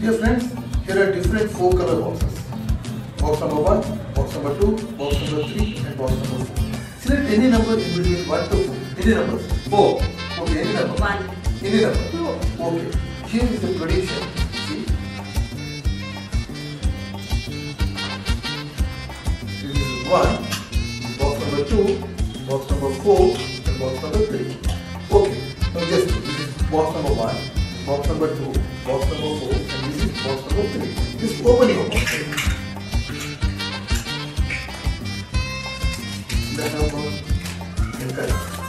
Dear friends, here are different four color boxes. Box number 1, box number 2, box number 3 and box number 4. Select any number in between 1 to 4. Any numbers? 4. Okay, any number? One. Any number? Two. Okay. Here is the prediction. See? This is 1, box number 2, box number 4 and box number 3. Okay. Now just this is box number 1, box number 2, box number 4 open it. Just open it. Open it. That's how long. And.